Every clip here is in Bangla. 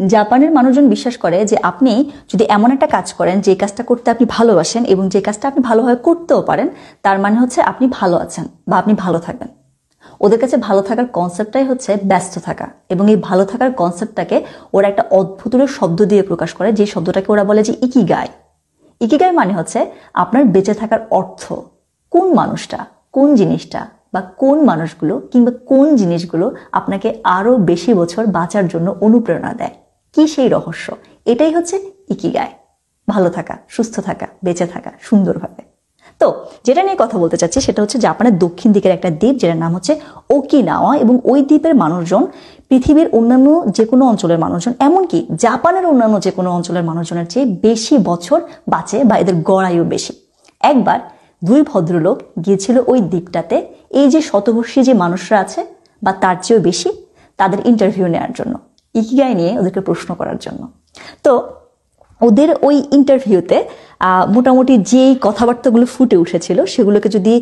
জাপানের মানুষজন বিশ্বাস করে যে আপনি যদি এমন একটা কাজ করেন, যে কাজটা করতে আপনি ভালোবাসেন এবং যে কাজটা আপনি ভালোভাবে করতেও পারেন, তার মানে হচ্ছে আপনি ভালো আছেন বা আপনি ভালো থাকবেন। ওদের কাছে ভালো থাকার কনসেপ্টটাই হচ্ছে ব্যস্ত থাকা এবং এই ভালো থাকার কনসেপ্টটাকে ওরা একটা অদ্ভুত শব্দ দিয়ে প্রকাশ করে, যে শব্দটাকে ওরা বলে যে ইকিগাই। ইকিগাই মানে হচ্ছে আপনার বেঁচে থাকার অর্থ। কোন মানুষটা, কোন জিনিসটা বা কোন মানুষগুলো কিংবা কোন জিনিসগুলো আপনাকে আরও বেশি বছর বাঁচার জন্য অনুপ্রেরণা দেয়। কি সেই রহস্য? এটাই হচ্ছে ইকিগায় ভালো থাকা, সুস্থ থাকা, বেঁচে থাকা, সুন্দরভাবে। তো যেটা নিয়ে কথা বলতে চাচ্ছি সেটা হচ্ছে জাপানের দক্ষিণ দিকের একটা দ্বীপ যেটার নাম হচ্ছে ওকি ওকিনাওয়া এবং ওই দ্বীপের মানুষজন, পৃথিবীর অন্যান্য যে কোনো অঞ্চলের মানুষজন, এমনকি জাপানের অন্যান্য যে কোনো অঞ্চলের মানুষজনের চেয়ে বেশি বছর বাঁচে বা এদের গড়াইও বেশি। একবার দুই ভদ্রলোক গিয়েছিল ওই দ্বীপটাতে, এই যে শতবর্ষী যে মানুষরা আছে বা তার চেয়েও বেশি, তাদের ইন্টারভিউ নেওয়ার জন্য। ইকিগাই নিয়ে ওদেরকে প্রশ্ন করার জন্য। তো ওদের ওই ইন্টারভিউতে মোটামুটি যেই কথাবার্তাগুলো ফুটে উঠেছিল, সেগুলোকে যদি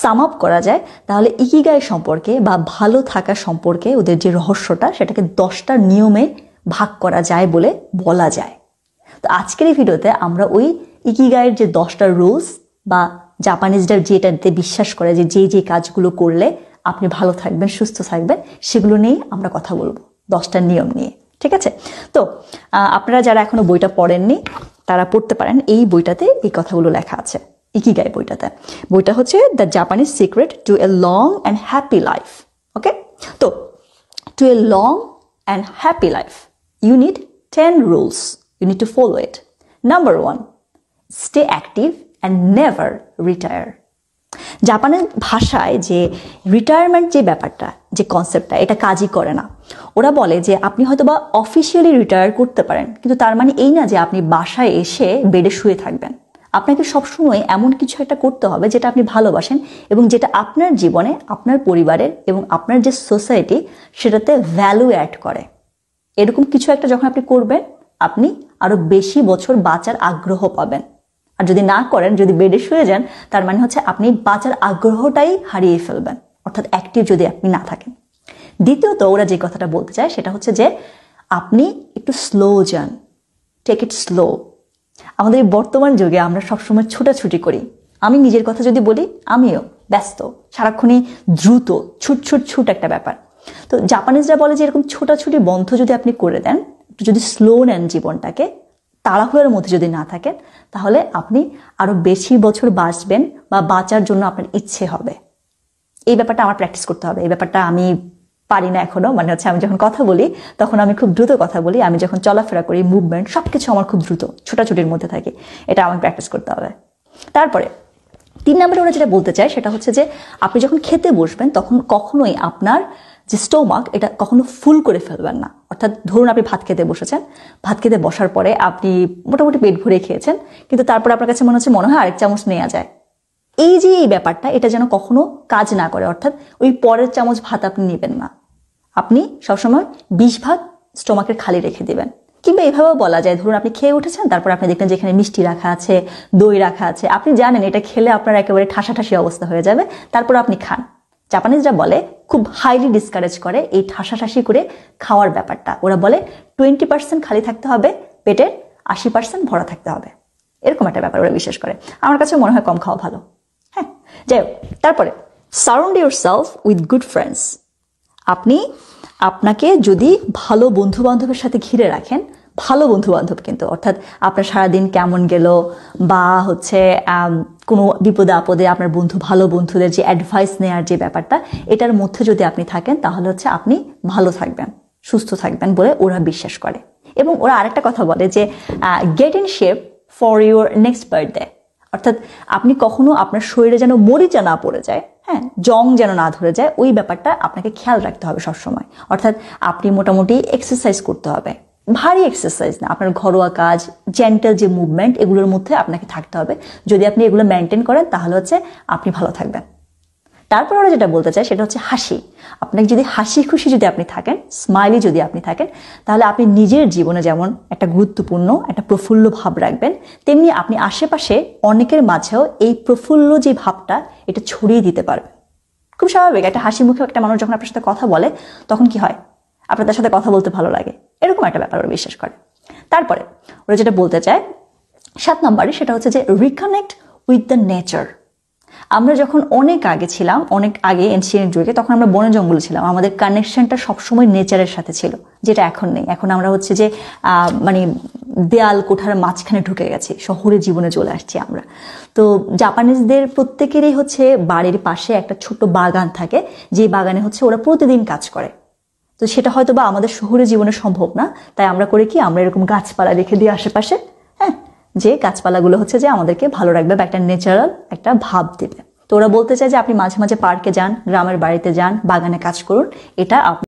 সাম আপ করা যায়, তাহলে ইকিগাই সম্পর্কে বা ভালো থাকা সম্পর্কে ওদের যে রহস্যটা, সেটাকে দশটা নিয়মে ভাগ করা যায় বলে বলা যায়। তো আজকের এই ভিডিওতে আমরা ওই ইকিগাইয়ের যে দশটা রুলস বা জাপানিজরা যেটাতে বিশ্বাস করে যে যে যে কাজগুলো করলে আপনি ভালো থাকবেন, সুস্থ থাকবেন, সেগুলো নিয়ে আমরা কথা বলব। দশটা নিয়ম নিয়ে, ঠিক আছে? তো আপনারা যারা এখনও বইটা পড়েননি, তারা পড়তে পারেন, এই বইটাতে এই কথাগুলো লেখা আছে, ইকিগাই বইটাতে। বইটা হচ্ছে the Japanese secret to a long and happy life okay তো to a long and happy life you need ten rules you need to follow it number one stay active and never retire জাপানের ভাষায় যে রিটায়ারমেন্ট যে ব্যাপারটা, যে কনসেপ্টটা এটা কাজই করে না। ওরা বলে যে আপনি হয়তো বা অফিসিয়ালি রিটায়ার করতে পারেন, কিন্তু তার মানে এই না যে আপনি বাসায় এসে বেডে শুয়ে থাকবেন। আপনাকে সবসময় এমন কিছু একটা করতে হবে যেটা আপনি ভালোবাসেন এবং যেটা আপনার জীবনে, আপনার পরিবারের এবং আপনার যে সোসাইটি সেটাতে ভ্যালু অ্যাড করে। এরকম কিছু একটা যখন আপনি করবেন, আপনি আরও বেশি বছর বাঁচার আগ্রহ পাবেন। আর যদি না করেন, যদি বেডে শুয়ে যান, তার মানে হচ্ছে আপনি বাঁচার আগ্রহটাই হারিয়ে ফেলবেন। অর্থাৎ অ্যাক্টিভ যদি আপনি না থাকেন। দ্বিতীয়ত ওরা যে কথাটা বলতে চায় সেটা হচ্ছে যে আপনি একটু স্লো যান। টেক ইট স্লো আমাদের এই বর্তমান যুগে আমরা সবসময় ছুটাছুটি করি। আমি নিজের কথা যদি বলি, আমিও ব্যস্ত, সারাক্ষণই দ্রুত, ছুট ছুট ছুট একটা ব্যাপার। তো জাপানিজরা বলে যে এরকম ছোটাছুটি বন্ধ যদি আপনি করে দেন, একটু যদি স্লো নেন জীবনটাকে, তাড়াহুড়োর মধ্যে যদি না থাকেন, তাহলে আপনি আরও বেশি বছর বাঁচবেন বা বাঁচার জন্য আপনার ইচ্ছে হবে। এই ব্যাপারটা আমার প্র্যাকটিস করতে হবে। এই ব্যাপারটা আমি পারি না এখনও। মানে হচ্ছে আমি যখন কথা বলি, তখন আমি খুব দ্রুত কথা বলি। আমি যখন চলাফেরা করি মুভমেন্ট সবকিছু আমার খুব দ্রুত, ছোটাছুটির মধ্যে থাকে। এটা আমাকে প্র্যাকটিস করতে হবে। তারপরে, তিন নম্বরে ওরা যেটা বলতে চায়, সেটা হচ্ছে যে, আপনি যখন খেতে বসবেন, তখন কখনোই আপনার যে স্টোমাক এটা কখনো ফুল করে ফেলবেন না। অর্থাৎ ধরুন আপনি ভাত খেতে বসেছেন। ভাত খেতে বসার পরে আপনি মোটামুটি পেট ভরে খেয়েছেন, কিন্তু তারপর আপনার কাছে মনে হচ্ছে মনে হয় আরেক চামচ নেওয়া যায়। এই যে এই ব্যাপারটা, এটা যেন কখনো কাজ না করে। অর্থাৎ ওই পরের চামচ ভাত আপনি নেবেন না। আপনি সবসময় বিশ ভাগ স্টোমাকের খালি রেখে দেবেন। কিংবা এভাবেও বলা যায়, ধরুন আপনি খেয়ে উঠেছেন, তারপর আপনি দেখলেন যেখানে মিষ্টি রাখা আছে, দই রাখা আছে। আপনি জানেন এটা খেলে আপনার একেবারে ঠাসাঠাসি অবস্থা হয়ে যাবে। তারপর আপনি খান। জাপানিজরা বলে, খুব হাইলি ডিসকারেজ করে এই ঠাসাঠাসি করে খাওয়ার ব্যাপারটা। ওরা বলে টোয়েন্টি পার্সেন্ট খালি থাকতে হবে, পেটের আশি পার্সেন্ট ভরা থাকতে হবে। এরকম একটা ব্যাপার ওরা বিশ্বাস করে। আমার কাছে মনে হয় কম খাওয়া ভালো। হ্যাঁ যাই হোক, তারপরে surround yourself with good friends আপনি আপনাকে যদি ভালো বন্ধু বান্ধবের সাথে ঘিরে রাখেন, ভালো বন্ধু বান্ধব কিন্তু, অর্থাৎ আপনার সারাদিন কেমন গেল, বা হচ্ছে কোনো বিপদে আপদে আপনার বন্ধু, ভালো বন্ধুদের যে অ্যাডভাইস নেওয়ার যে ব্যাপারটা, এটার মধ্যে যদি আপনি থাকেন, তাহলে হচ্ছে আপনি ভালো থাকবেন, সুস্থ থাকবেন বলে ওরা বিশ্বাস করে। এবং ওরা আরেকটা কথা বলে যে get in shape for your next birthday অর্থাৎ আপনি কখনো আপনার শরীরে যেন মরিচা না পড়ে যায় হ্যাঁ জং যেন না ধরে যায়, ওই ব্যাপারটা আপনাকে খেয়াল রাখতে হবে সবসময়। অর্থাৎ আপনি মোটামুটি এক্সারসাইজ করতে হবে। ভারী এক্সারসাইজ না, আপনার ঘরোয়া কাজ জেন্টাল যে মুভমেন্ট এগুলোর মধ্যে আপনাকে থাকতে হবে। যদি আপনি এগুলো মেনটেন করেন, তাহলে হচ্ছে আপনি ভালো থাকবেন। তারপর ওরা যেটা বলতে চায় সেটা হচ্ছে হাসি। আপনাকে যদি হাসি খুশি যদি আপনি থাকেন স্মাইলি যদি আপনি থাকেন, তাহলে আপনি নিজের জীবনে যেমন একটা গুরুত্বপূর্ণ, একটা প্রফুল্ল ভাব রাখবেন, তেমনি আপনি আশেপাশে অনেকের মাঝেও এই প্রফুল্ল যে ভাবটা, এটা ছড়িয়ে দিতে পারবেন। খুব স্বাভাবিক, একটা হাসি মুখে একটা মানুষ যখন আপনার সাথে কথা বলে, তখন কি হয়? আপনার তার সাথে কথা বলতে ভালো লাগে। এরকম একটা ব্যাপার ওরা বিশ্বাস করে। তারপরে, ওরা যেটা বলতে চায়, সাত নম্বরে সেটা হচ্ছে যে রিকানেক্ট উইথ দ্য নেচার আমরা যখন অনেক আগে ছিলাম, অনেক আগে এনশিয়েন্ট যুগে, তখন আমরা বনে জঙ্গলে ছিলাম। আমাদের কানেকশনটা সবসময় নেচারের সাথে ছিল, যেটা এখন নেই। এখন আমরা হচ্ছে যে মানে দেয়াল কোঠার মাঝখানে ঢুকে গেছি শহরে জীবনে চলে আসছি আমরা। তো জাপানিজদের প্রত্যেকেরই হচ্ছে বাড়ির পাশে একটা ছোট্ট বাগান থাকে, যে বাগানে হচ্ছে ওরা প্রতিদিন কাজ করে। তো সেটা হয়তো বা আমাদের শহুরে জীবনে সম্ভব না, তাই আমরা করে কি, আমরা এরকম গাছপালা রেখে দিই আশেপাশে যে গাছপালাগুলো হচ্ছে যে আমাদেরকে ভালো রাখবে বা একটা ন্যাচারাল একটা ভাব দেবে। তো ওরা বলতে চায় যে আপনি মাঝে মাঝে পার্কে যান, গ্রামের বাড়িতে যান, বাগানে কাজ করুন, এটা